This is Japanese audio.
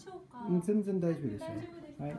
しょうか？全然大丈夫ですよ大丈夫ですか？はい